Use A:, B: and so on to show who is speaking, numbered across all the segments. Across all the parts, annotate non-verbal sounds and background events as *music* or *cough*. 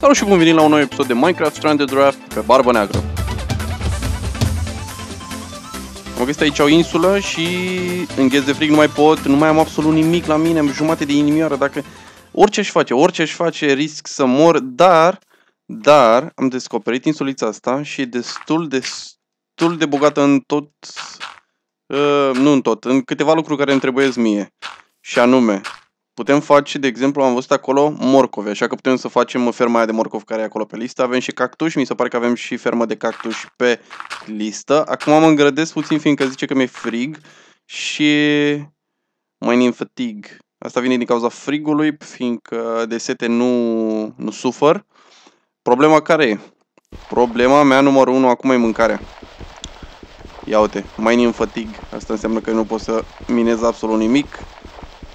A: Salut și bun venit la un nou episod de Minecraft Stranded Draft pe Barba Neagră. Am găsit aici o insulă și îngheț de frig nu mai pot, nu mai am absolut nimic la mine, am jumate de inimioară, dacă... Orice își face, orice își face, risc să mor, dar, dar, am descoperit insulița asta și e destul, destul de bogată în tot, uh, nu în tot, în câteva lucruri care îmi trebuie mie. Și anume, putem face, de exemplu, am văzut acolo morcovi, așa că putem să facem ferma aia de morcov care e acolo pe listă. Avem și cactus, mi se pare că avem și fermă de cactus pe listă. Acum mă îngrădesc puțin, fiindcă zice că mi-e frig și mining fatigue. Asta vine din cauza frigului, fiindcă de sete nu, nu sufăr. Problema care e? Problema mea numărul 1 acum e mâncarea. Ia uite, mining fatigue. Asta înseamnă că nu pot să minez absolut nimic.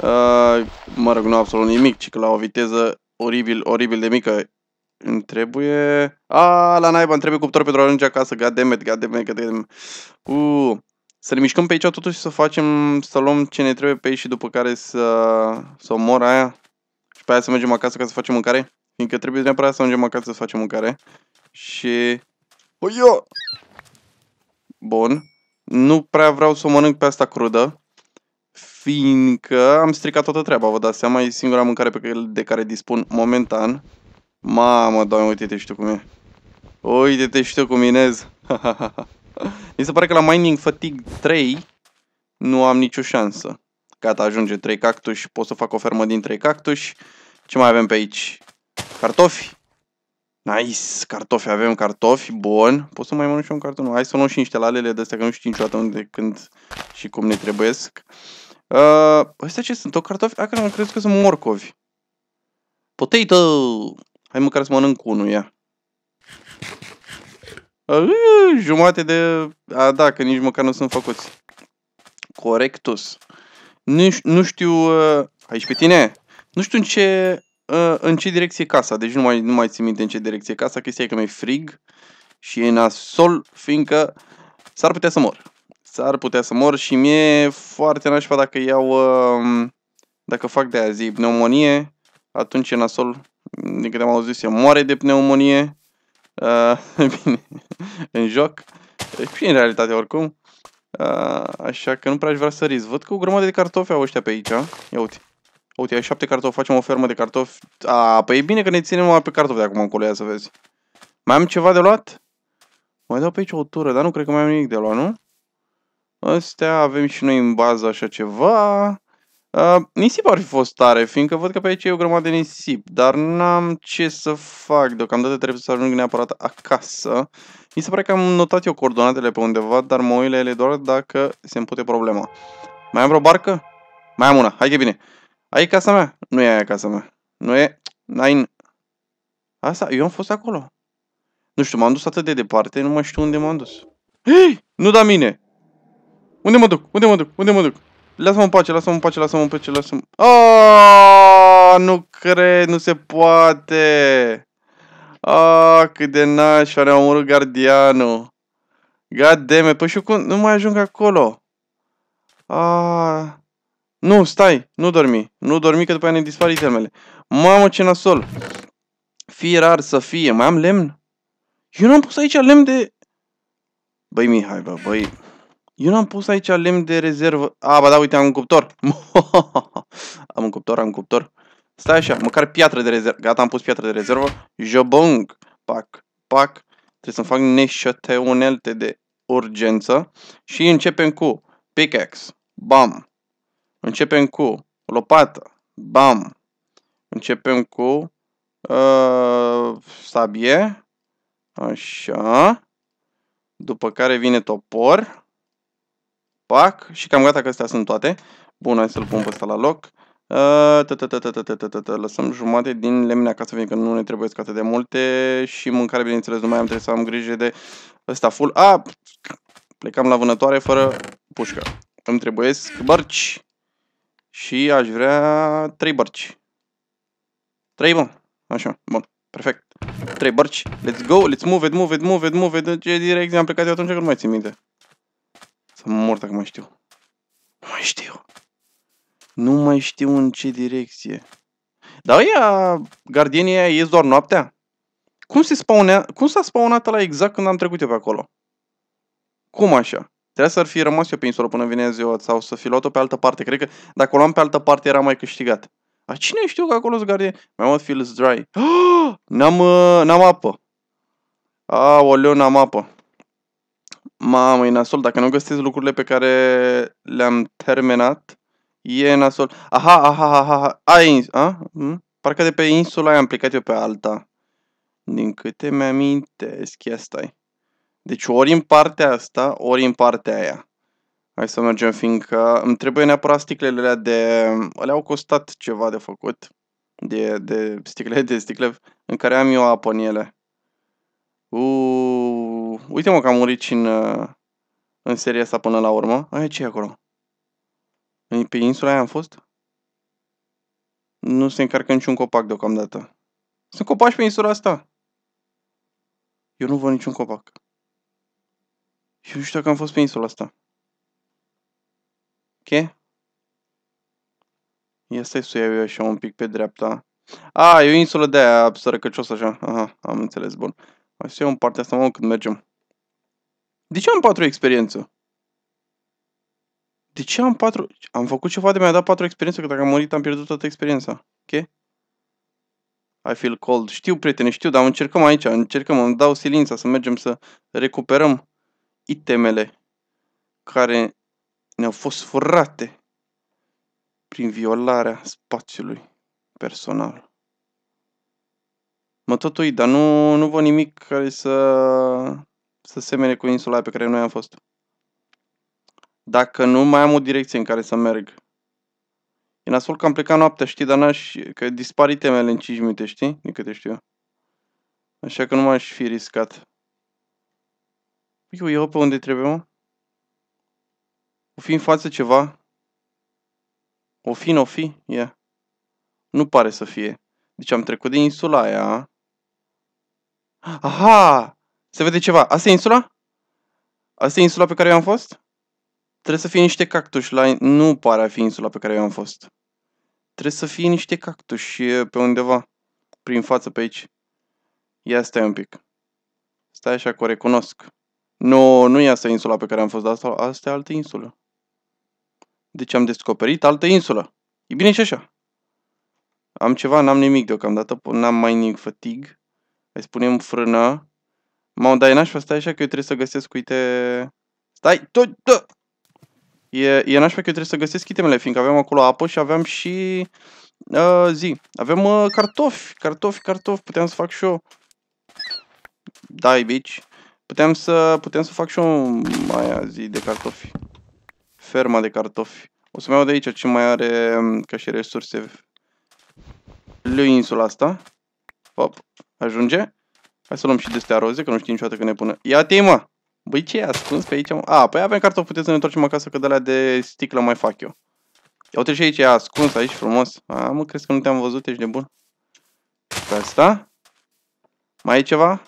A: Uh, mă rog, nu absolut nimic, ci că la o viteză oribil, oribil de mică îmi trebuie... A, la naiba, îmi trebuie cuptor pentru a ajunge acasă, goddammit, goddammit, goddammit. Uh, să ne mișcăm pe aici totuși să facem, să luăm ce ne trebuie pe aici și după care să, să omor aia. Și pe aia să mergem acasă ca să facem mâncare. Fiindcă trebuie neapărat să mergem acasă să facem mâncare. Și... Oio! Bun. Nu prea vreau să o mănânc pe asta crudă fiindcă am stricat toată treaba, vă dați seama, e singura mâncare pe care, de care dispun momentan. Mamă, doamne, uite-te știu cum e. Uite-te știu cum minez. *laughs* Mi se pare că la Mining Fatigue 3 nu am nicio șansă. Gata, ajunge 3 cactus, pot să fac o fermă din 3 cactus. Ce mai avem pe aici? Cartofi. Nice, cartofi, avem cartofi, bun. Pot să mai mănânc și un cartof? Hai să luăm și niște lalele de astea, că nu știu niciodată unde, când și cum ne trebuiesc. Uh, astea ce sunt? O cartofi? A, că am crezut că sunt morcovi. Potato! Hai măcar să mănânc unul, ia. Uh, jumate de... A, da, că nici măcar nu sunt făcuți. Corectus. Nu, nu știu... Uh, aici pe tine? Nu știu în ce, uh, în ce direcție casa, deci nu mai, nu mai țin minte în ce direcție casa. Chestia e că mi-e frig și e nasol, fiindcă s-ar putea să mor s-ar putea să mor și mie foarte nașpa dacă iau, uh, dacă fac de azi pneumonie, atunci e nasol, din câte am auzit, se moare de pneumonie, uh, *laughs* bine, în joc, și în realitate oricum, uh, așa că nu prea aș vrea să risc. Văd că o grămadă de cartofi au ăștia pe aici, ia uite. Uite, ai șapte cartofi, facem o fermă de cartofi. A, păi e bine că ne ținem pe cartofi de acum încolo, ia să vezi. Mai am ceva de luat? Mai dau pe aici o tură, dar nu cred că mai am nimic de luat, nu? Astea avem și noi în bază așa ceva. Uh, nisip ar fi fost tare, fiindcă văd că pe aici e o grămadă de nisip, dar n-am ce să fac, deocamdată trebuie să ajung neapărat acasă. Mi se pare că am notat eu coordonatele pe undeva, dar mă uit la ele doar dacă se îmi pute problema. Mai am vreo barcă? Mai am una, hai că bine. Ai casa mea? Nu e aia casa mea. Nu e... N-ai... Asta, eu am fost acolo. Nu știu, m-am dus atât de departe, nu mai știu unde m-am dus. Hei! Nu da mine! Unde mă duc? Unde mă duc? Unde mă duc? Lasă-mă în pace, lasă-mă în pace, lasă-mă în pace, lasă-mă... Oh, nu cred, nu se poate! Ah, oh, cât de nașa, ne-a omorât gardianul. God damn it, păi și cum nu mai ajung acolo? Ah, nu, stai, nu dormi. Nu dormi că după aia ne dispar itemele. Mamă, ce nasol. Fie rar să fie, mai am lemn? Eu n-am pus aici lemn de... Băi, Mihai, bă, băi... Eu n-am pus aici lemn de rezervă. A, ba da, uite, am un cuptor. *laughs* am un cuptor, am un cuptor. Stai așa, măcar piatră de rezervă. Gata, am pus piatră de rezervă. Jobong. Pac, pac. Trebuie să-mi fac niște unelte de urgență. Și începem cu pickaxe. Bam. Începem cu lopată. Bam. Începem cu uh, sabie. Așa. După care vine topor. Pac. Și cam gata că astea sunt toate. Bun, hai să-l pun pe ăsta la loc. Lăsăm jumate din lemne acasă, fiindcă nu ne trebuie atât de multe și mâncare, bineînțeles, nu mai am, trebuie să am grijă de ăsta full. A, plecam la vânătoare fără pușcă. Îmi trebuie bărci și aș vrea trei bărci. Trei, bun. Așa, bun. Perfect. Trei bărci. Let's go, let's move it, move it, move it, move it. Ce direcție am plecat eu atunci că nu mai țin minte. Să mor dacă mai știu. Nu mai știu. Nu mai știu în ce direcție. Dar ăia, gardienii aia ies doar noaptea? Cum se spawnea, cum s-a spawnat la exact când am trecut eu pe acolo? Cum așa? Trebuia să ar fi rămas eu pe insulă până vine ziua sau să fi luat-o pe altă parte. Cred că dacă o luam pe altă parte era mai câștigat. A, cine știu că acolo sunt gardieni? My mouth feels dry. Oh, *gasps* n-am, uh, n-am apă. Aoleu, n-am apă. Mamă, e nasol. Dacă nu găsesc lucrurile pe care le-am terminat, e nasol. Aha, aha, aha, aha. Ai, a? Hmm? Parcă de pe insula aia am plecat eu pe alta. Din câte mi-amintesc, ia stai. Deci ori în partea asta, ori în partea aia. Hai să mergem, fiindcă îmi trebuie neapărat sticlele alea de... Alea au costat ceva de făcut. De, de sticle, de sticle în care am eu apă în ele. Uuu, uite mă că am murit și în, în seria asta până la urmă. Aia ce e acolo? Pe insula aia am fost? Nu se încarcă niciun copac deocamdată. Sunt copaci pe insula asta. Eu nu văd niciun copac. Eu nu știu dacă am fost pe insula asta. Ok? Ia stai să iau eu așa un pic pe dreapta. A, e o insulă de aia sărăcăcios așa. Aha, am înțeles, bun. Hai să iau în partea asta, mă, când mergem. De ce am patru experiență? De ce am patru... Am făcut ceva de mi-a dat patru experiență, că dacă am murit am pierdut toată experiența. Ok? I feel cold. Știu, prietene, știu, dar încercăm aici, încercăm, îmi dau silința să mergem să recuperăm itemele care ne-au fost furate prin violarea spațiului personal. Mă tot uit, dar nu, nu văd nimic care să, să semene cu insula pe care noi am fost. Dacă nu mai am o direcție în care să merg. E nasol că am plecat noaptea, știi, dar n-aș... Că dispar itemele în 5 minute, știi? Din câte știu. Așa că nu m-aș fi riscat. Eu iau pe unde trebuie, mă? O fi în față ceva? O fi, n-o fi? E. Yeah. Nu pare să fie. Deci am trecut de insula aia. Aha! Se vede ceva. Asta e insula? Asta e insula pe care eu am fost? Trebuie să fie niște cactuși la... Nu pare a fi insula pe care eu am fost. Trebuie să fie niște cactuși pe undeva. Prin față pe aici. Ia stai un pic. Stai așa că o recunosc. Nu, nu e asta insula pe care am fost, dar asta, asta e altă insulă. Deci am descoperit altă insulă. E bine și așa. Am ceva, n-am nimic deocamdată, n-am mai nimic fatig. Hai spunem frână. Mă, dar e nașpa, stai așa că eu trebuie să găsesc, uite... Stai, tot, tot! E, e nașpa că eu trebuie să găsesc itemele, fiindcă aveam acolo apă și aveam și... Uh, zi, avem uh, cartofi, cartofi, cartofi, puteam să fac și eu. Dai, bici. Puteam să, puteam să fac și eu mai zi de cartofi. Ferma de cartofi. O să-mi iau de aici ce mai are um, ca și resurse. Lui insula asta. Hop, ajunge. Hai să luăm și de astea roze, că nu știu niciodată când ne pune. Ia-te, mă! Băi, ce e ascuns pe aici? Mă? A, păi avem cartofi, puteți să ne întoarcem acasă, că de la de sticlă mai fac eu. Ia uite și aici, e ascuns aici, frumos. A, mă, crezi că nu te-am văzut, ești nebun? Pe asta. Mai e ceva?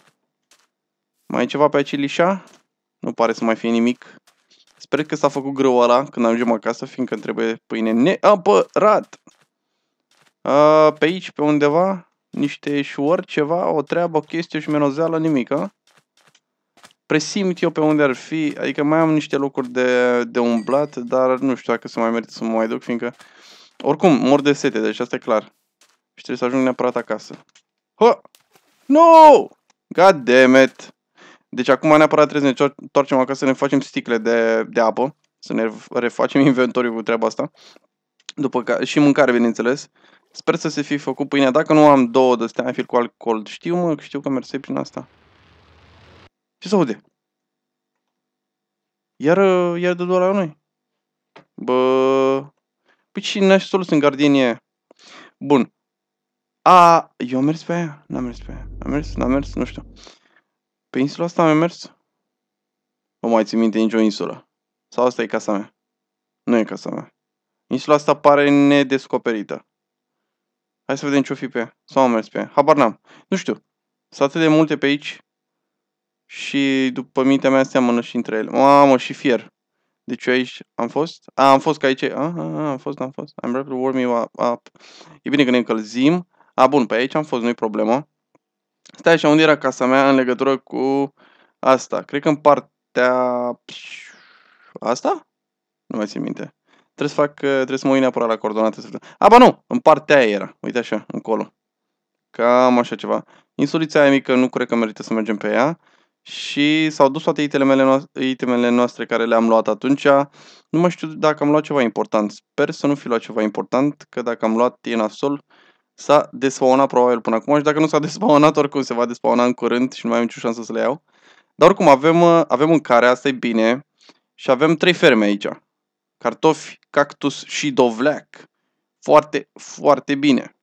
A: Mai e ceva pe aici lișa? Nu pare să mai fie nimic. Sper că s-a făcut greu ăla când ajungem acasă, fiindcă trebuie pâine neapărat. A, pe aici, pe undeva, niște șuori, ceva, o treabă, o chestie și menozeală, nimic, a? Presimt eu pe unde ar fi, adică mai am niște locuri de, de umblat, dar nu știu dacă să mai merită să mă mai duc, fiindcă oricum mor de sete, deci asta e clar. Și trebuie să ajung neapărat acasă. Ha! No! God damn it! Deci acum neapărat trebuie să ne întoarcem acasă să ne facem sticle de, de apă, să ne refacem *laughs* inventoriul cu treaba asta. După ca, și mâncare, bineînțeles. Sper să se fi făcut pâinea. Dacă nu am două de astea, fi cu alcool. Știu, mă, știu că merse prin asta. Ce se aude? Iar, iar de doar la noi. Bă... Păi și n-aș solus în gardenie Bun. A, eu am mers pe aia? N-am mers pe aia. Am mers? N-am mers? Nu știu. Pe insula asta am mers? Nu mai țin minte nicio insulă. Sau asta e casa mea? Nu e casa mea. Insula asta pare nedescoperită. Hai să vedem ce-o fi pe ea. Sau am mers pe ea. Habar n-am. Nu știu. Sunt atât de multe pe aici. Și după mintea mea seamănă și între ele. Mamă, și fier. Deci eu aici am fost? A, am fost ca aici. A, a, a am fost, am fost. I'm rapidly warming up. E bine că ne încălzim. A, bun, pe aici am fost, nu-i problemă. Stai așa, unde era casa mea în legătură cu asta? Cred că în partea... Asta? Nu mai țin minte. Trebuie să fac, trebuie să mă uit neapărat la coordonate. A, ba nu! În partea aia era. Uite așa, încolo. Cam așa ceva. Insulița aia mică nu cred că merită să mergem pe ea. Și s-au dus toate itemele noastre, itemele noastre care le-am luat atunci. Nu mai știu dacă am luat ceva important. Sper să nu fi luat ceva important, că dacă am luat e nasol, s-a despawnat probabil până acum și dacă nu s-a *laughs* despawnat, oricum se va despawna în curând și nu mai am nicio șansă să le iau. Dar oricum avem, avem mâncare, asta e bine. Și avem trei ferme aici. Cartofi, cactus și dovleac. Foarte, foarte bine.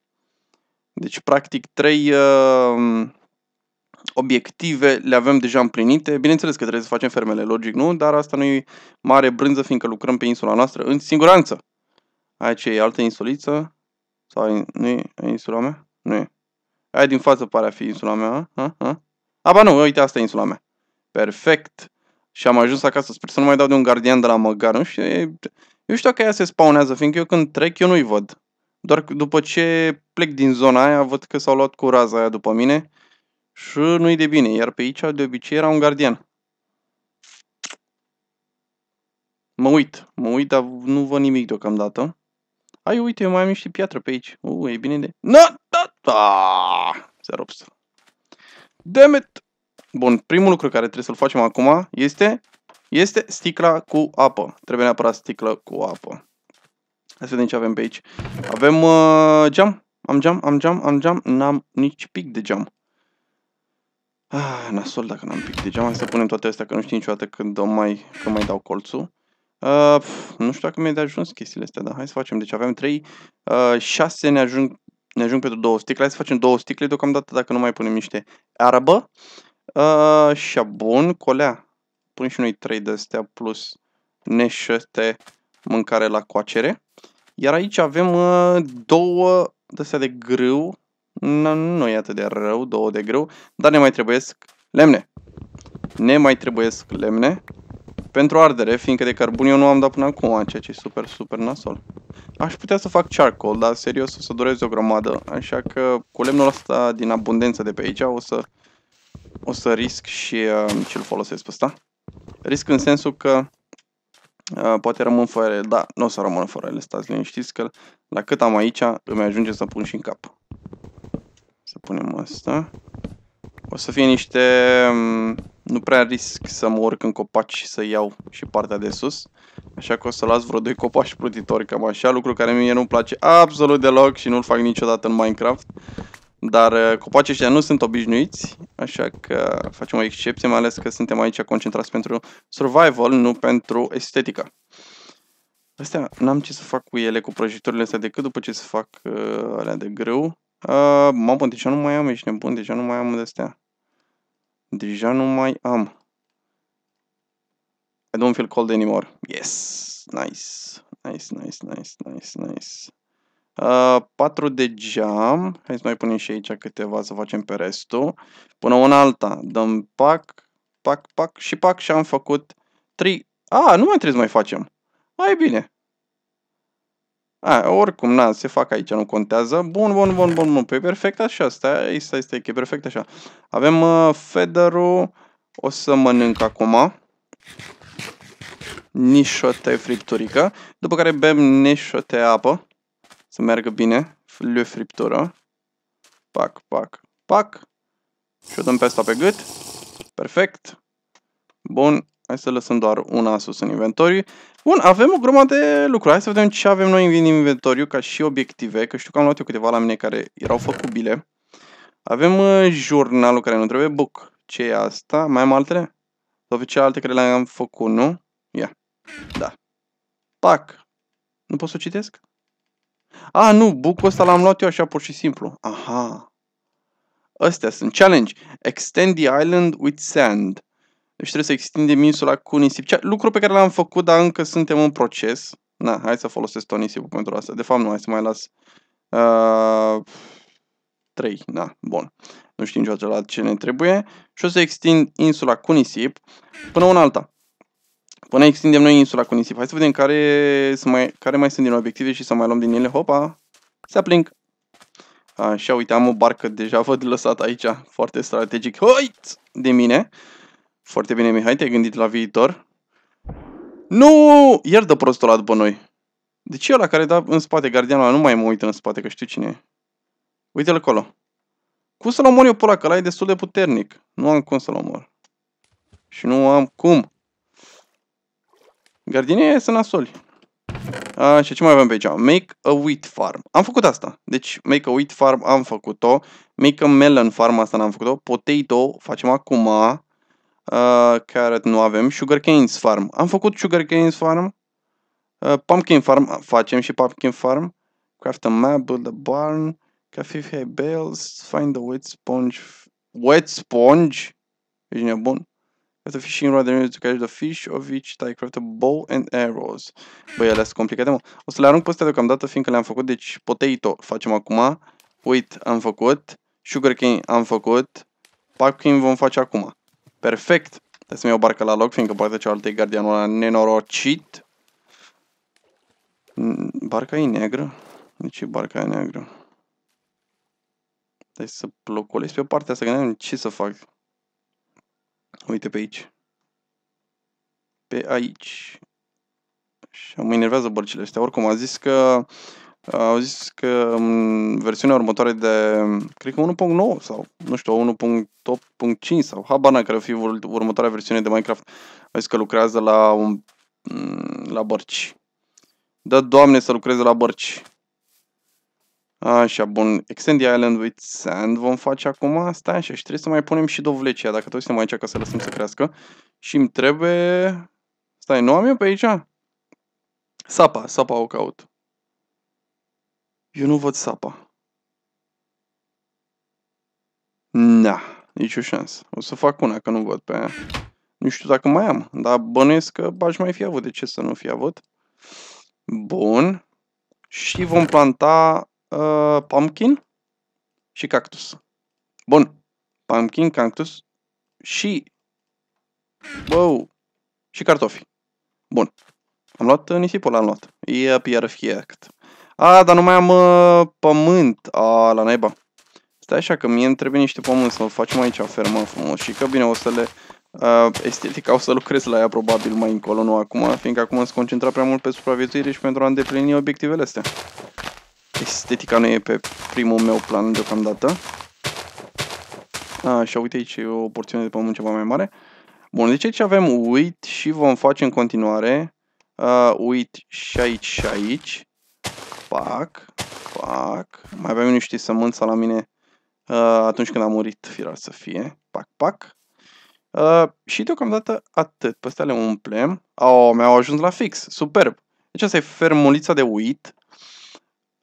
A: Deci, practic, trei uh, obiective le avem deja împlinite. Bineînțeles că trebuie să facem fermele, logic, nu? Dar asta nu e mare brânză, fiindcă lucrăm pe insula noastră în siguranță. Aici e altă insuliță. Sau nu e, e insula mea? Nu e. Aia din față pare a fi insula mea. A, a? a ba nu, uite, asta e insula mea. Perfect. Și am ajuns acasă. Sper să nu mai dau de un gardian de la măgar. Nu știu, e... eu știu că ea se spawnează, fiindcă eu când trec, eu nu-i văd. Doar după ce plec din zona aia, văd că s-au luat cu raza aia după mine și nu-i de bine. Iar pe aici, de obicei, era un gardian. Mă uit, mă uit, dar nu văd nimic deocamdată. Ai, uite, eu mai am niște piatră pe aici. Uh, e bine de... No, da, da! Se rups. Damn it! Bun, primul lucru care trebuie să-l facem acum este, este sticla cu apă. Trebuie neapărat sticlă cu apă. Hai să vedem ce avem pe aici. Avem uh, geam. Am geam, am geam, am geam. N-am nici pic de geam. Ah, nasol dacă n-am pic de geam. Hai să punem toate astea, că nu știu niciodată când, mai, când mai dau colțul. Uh, pf, nu știu dacă mi-e de ajuns chestiile astea, dar hai să facem. Deci avem 3, uh, 6 ne ajung, ne ajung pentru două sticle. Hai să facem două sticle deocamdată dacă nu mai punem niște arabă. Uh, și bun, colea. Pun și noi 3 de astea plus neșete mâncare la coacere. Iar aici avem uh, două de astea de grâu. Nu, nu e atât de rău, două de grâu, dar ne mai trebuiesc lemne. Ne mai trebuiesc lemne pentru ardere, fiindcă de carbon eu nu am dat până acum, ceea ce e super, super nasol. Aș putea să fac charcoal, dar serios o să dureze o grămadă, așa că cu lemnul ăsta din abundență de pe aici o să, o să risc și, uh, și-l folosesc pe ăsta. Risc în sensul că Uh, poate rămân fără ele, da, nu o să rămână fără ele, stați liniștiți că la cât am aici îmi ajunge să pun și în cap. Să punem asta. O să fie niște... Um, nu prea risc să mă urc în copaci și să iau și partea de sus. Așa că o să las vreo doi copaci plutitori, cam așa, lucru care mie nu-mi place absolut deloc și nu-l fac niciodată în Minecraft. Dar uh, copacii ăștia nu sunt obișnuiți, așa că facem o excepție, mai ales că suntem aici concentrați pentru survival, nu pentru estetica. Astea, n-am ce să fac cu ele, cu prăjiturile astea, decât după ce să fac uh, alea de grâu. Uh, mamă, deja nu mai am, ești nebun, deja nu mai am de astea. Deja nu mai am. I don't feel cold anymore. Yes! Nice! Nice, nice, nice, nice, nice. Uh, 4 de geam. Hai să mai punem și aici câteva să facem pe restul. Până una alta. Dăm pac, pac, pac și pac și am făcut 3. A, nu mai trebuie să mai facem. Mai bine. A, oricum, na, se fac aici, nu contează. Bun, bun, bun, bun, bun. Pe perfect așa, stai, stai, stai, că e perfect așa. Avem uh, feather o să mănânc acum. Nișote fripturică. După care bem nișote apă să meargă bine. Le friptură. Pac, pac, pac. Și o dăm pe asta pe gât. Perfect. Bun. Hai să lăsăm doar una sus în inventoriu. Bun, avem o grămadă de lucruri. Hai să vedem ce avem noi în inventoriu ca și obiective, că știu că am luat eu câteva la mine care erau făcubile. Avem uh, jurnalul care nu trebuie, book. Ce e asta? Mai am altele? Sau ce alte care le-am făcut, nu? Ia. Yeah. Da. Pac. Nu pot să o citesc? A, nu, bucul ăsta l-am luat eu așa pur și simplu. Aha. Astea sunt. Challenge. Extend the island with sand. Deci trebuie să extindem insula cu nisip. Ce lucru pe care l-am făcut, dar încă suntem în proces. Na, hai să folosesc tot nisipul pentru asta. De fapt, nu, hai să mai las... Uh, 3, da, bun. Nu știu niciodată la ce ne trebuie. Și o să extind insula cu nisip până una alta. Până extindem noi insula cu nisip. Hai să vedem care, să mai, care mai sunt din obiective și să mai luăm din ele. Hopa! Sapling! Așa, uite, am o barcă deja, văd lăsat aici, foarte strategic. Hoit! De mine. Foarte bine, Mihai, te-ai gândit la viitor. Nu! Iar dă prostul ăla după noi. De ce ăla care da în spate, gardianul ăla? Nu mai mă uit în spate, că știu cine e. Uite-l acolo. Cum să-l omor eu pe ăla, că ăla e destul de puternic. Nu am cum să-l omor. Și nu am cum. Gardienii e nasoli. Așa, ce mai avem pe aici? Make a wheat farm. Am făcut asta. Deci, make a wheat farm am făcut-o. Make a melon farm, asta n-am făcut-o. Potato facem acum. Uh, carrot nu avem. Sugar canes farm. Am făcut sugar canes farm. Uh, pumpkin farm facem și pumpkin farm. Craft a map, build a barn. Cafe hay bales. Find a wet sponge. Wet sponge? Ești nebun? Craft a fishing rod and to catch the fish of each type. Craft a bow and arrows. Băi, alea sunt complicate, mă. O să le arunc pe astea deocamdată, fiindcă le-am făcut. Deci, potato facem acum. Wheat am făcut. Sugarcane am făcut. Pumpkin vom face acum. Perfect. Trebuie să-mi iau barca la loc, fiindcă partea cealaltă e gardianul ăla nenorocit. Barca e neagră? De ce barca e neagră? Trebuie să plocolesc pe partea asta, gândeam ce să fac. Uite pe aici. Pe aici. Și mă enervează bărcile astea. Oricum, a zis că au zis că în versiunea următoare de, cred că 1.9 sau, nu știu, 1.8.5 sau habar n care o fi următoarea versiune de Minecraft, a zis că lucrează la, un, la bărci. Dă, Doamne, să lucreze la bărci. Așa, bun. Extend the island with sand vom face acum. Stai așa și trebuie să mai punem și dovlecea, dacă tot suntem aici ca să lăsăm să crească. Și îmi trebuie... Stai, nu am eu pe aici? Sapa, sapa o caut. Eu nu văd sapa. Na, nicio șansă. O să fac una, că nu văd pe aia. Nu știu dacă mai am, dar bănuiesc că aș mai fi avut. De ce să nu fi avut? Bun. Și vom planta uh, pumpkin și cactus. Bun. Pumpkin, cactus și... Wow! Și cartofi. Bun. Am luat uh, nisipul, am luat. E perfect. A, dar nu mai am uh, pământ. A, la naiba. Stai așa că mie îmi trebuie niște pământ să facem aici fermă frumos și că bine o să le... Uh, estetica o să lucrez la ea probabil mai încolo, nu acum, fiindcă acum sunt concentrat prea mult pe supraviețuire și pentru a îndeplini obiectivele astea. Estetica nu e pe primul meu plan deocamdată. Așa, uite aici e o porțiune de pământ ceva mai mare. Bun, deci aici avem wheat și vom face în continuare uh, wheat și aici și aici. Pac, pac. Mai avem niște sămânța la mine uh, atunci când a murit, firar să fie. Pac, pac. Uh, și deocamdată atât. Pe astea le umplem. Oh, mi-au ajuns la fix. Superb. Deci asta e fermulița de wheat.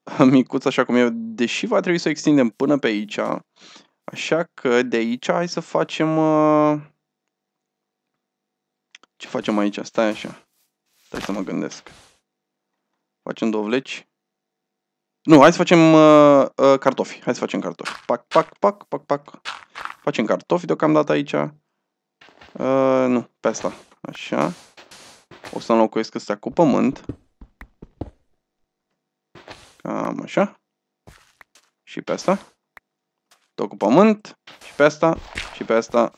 A: *laughs* Micuț așa cum e. Deși va trebui să o extindem până pe aici. Așa că de aici hai să facem... Uh... Ce facem aici? Stai așa. Stai să mă gândesc. Facem dovleci. Nu, hai să facem uh, uh, cartofi. Hai să facem cartofi. Pac, pac, pac, pac, pac. Facem cartofi deocamdată aici. Uh, nu, pe asta. Așa. O să înlocuiesc astea cu pământ. Cam așa. Și pe asta. Tot cu pământ. Și pe asta. Și pe asta.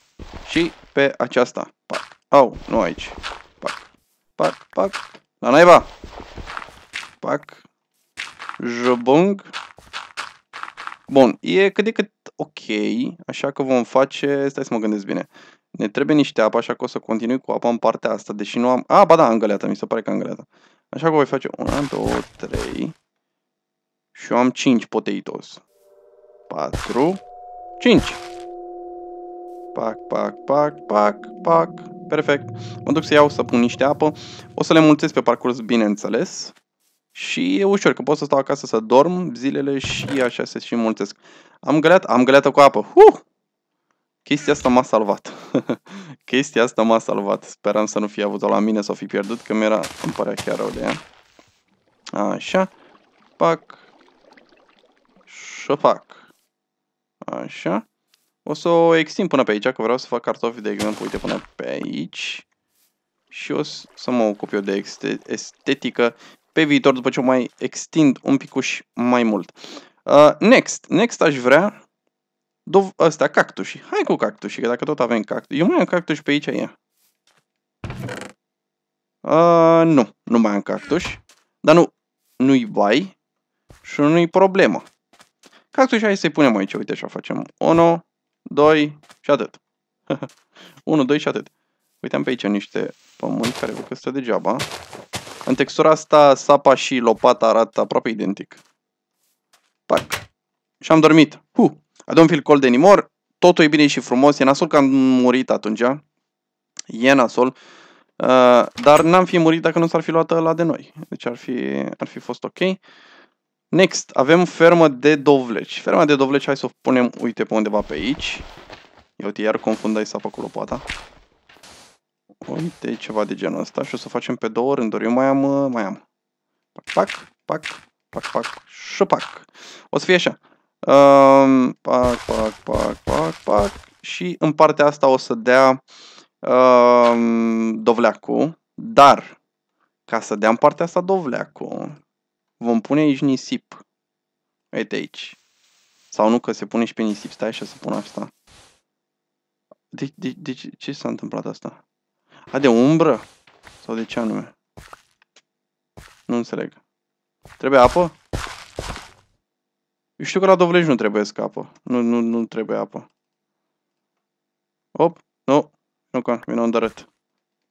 A: Și pe aceasta. Pac. Au, nu aici. Pac. Pac, pac. La naiba. Pac. Jobong. Bun, e cât de cât ok, așa că vom face, stai să mă gândesc bine. Ne trebuie niște apă, așa că o să continui cu apa în partea asta, deși nu am... A, ba da, îngăleată, mi se pare că îngăleată. Așa că voi face 1, 2, 3 și eu am 5 potatoes. 4, 5. Pac, pac, pac, pac, pac. Perfect. Mă duc să iau să pun niște apă. O să le mulțesc pe parcurs, bineînțeles. Și e ușor, că pot să stau acasă să dorm zilele și așa se și mulțesc. Am găleat, am găleată cu apă. Uh! Chestia asta m-a salvat. *laughs* Chestia asta m-a salvat. Speram să nu fie avut-o la mine, să o fi pierdut, că mi-era, îmi părea chiar rău de ea. Așa. Pac. Și fac. Așa. O să o extind până pe aici, că vreau să fac cartofi, de exemplu, uite, până pe aici. Și o să mă ocup eu de estetică pe viitor, după ce o mai extind un picuș mai mult. Uh, next. Next aș vrea Dov- astea, cactuși. Hai cu cactuși, că dacă tot avem cactus. Eu mai am cactus pe aici, ia. Uh, nu, nu mai am cactus. Dar nu, nu-i bai și nu-i problemă. Cactus hai să-i punem aici, uite așa facem. 1, 2 și atât. *laughs* 1, 2 și atât. Uite, am pe aici niște pământ care văd că stă degeaba. În textura asta, sapa și lopata arată aproape identic. Pac. Și am dormit. Huh. I don't feel cold anymore. Totul e bine și frumos. E nasol că am murit atunci. E nasol. Uh, dar n-am fi murit dacă nu s-ar fi luat la de noi. Deci ar fi, ar fi fost ok. Next, avem fermă de dovleci. Ferma de dovleci, hai să o punem, uite, pe undeva pe aici. Eu uite, iar confundai sapa cu lopata. Uite, ceva de genul ăsta și o să facem pe două rânduri. Eu mai am, uh, mai am. Pac, pac, pac, pac, pac și pac. O să fie așa. Um, pac, pac, pac, pac, pac. Și în partea asta o să dea um, dovleacul. Dar, ca să dea în partea asta dovleacul, vom pune aici nisip. Uite aici. Sau nu, că se pune și pe nisip. Stai așa să pun asta. De, de, de ce, ce s-a întâmplat asta? A, de umbră? Sau de ce anume? Nu înțeleg. Trebuie apă? Eu știu că la dovlești nu trebuie scapă. Nu, nu, nu trebuie apă. Op, nu. Nu că, vine un dărât.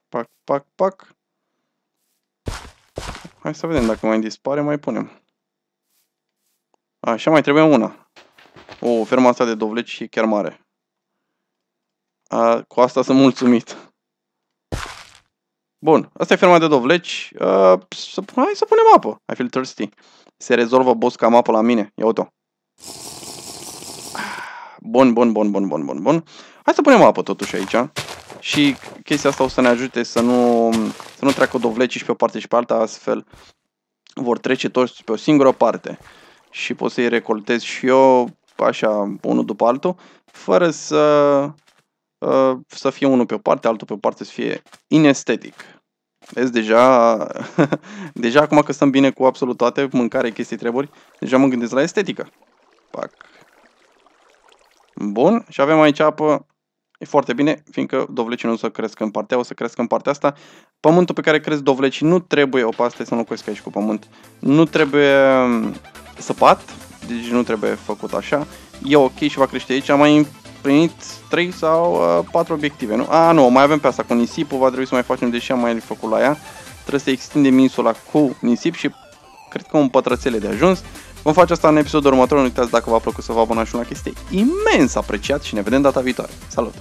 A: Pac, pac, pac. Hai să vedem dacă mai dispare, mai punem. Așa, mai trebuie una. O, ferma asta de dovleci e chiar mare. A, cu asta sunt mulțumit. Bun, asta e ferma de dovleci. Uh, să, hai să punem apă. I feel thirsty. Se rezolvă boss cam apă la mine. Ia uite-o. Bun, bun, bun, bun, bun, bun, bun. Hai să punem apă totuși aici. Și chestia asta o să ne ajute să nu, să nu treacă dovlecii și pe o parte și pe alta, astfel vor trece toți pe o singură parte. Și pot să-i recoltez și eu așa, unul după altul, fără să, uh, să fie unul pe o parte, altul pe o parte, să fie inestetic. Vezi, deja, *laughs* deja acum că stăm bine cu absolut toate, mâncare, chestii, treburi, deja mă gândesc la estetică. Pac. Bun, și avem aici apă, e foarte bine, fiindcă dovlecii nu o să crească în partea, o să crească în partea asta. Pământul pe care cresc dovlecii nu trebuie, opa, asta să nu locuiesc aici cu pământ, nu trebuie um, săpat, deci nu trebuie făcut așa. E ok și va crește aici, am mai împlinit 3 sau uh, 4 obiective, nu? A, nu, mai avem pe asta cu nisipul, va trebui să mai facem, deși am mai făcut la ea. Trebuie să extindem insula cu nisip și cred că un pătrățele de ajuns. Vom face asta în episodul următor, nu uitați dacă v-a plăcut să vă abonați și la chestie imens apreciat și ne vedem data viitoare. Salut!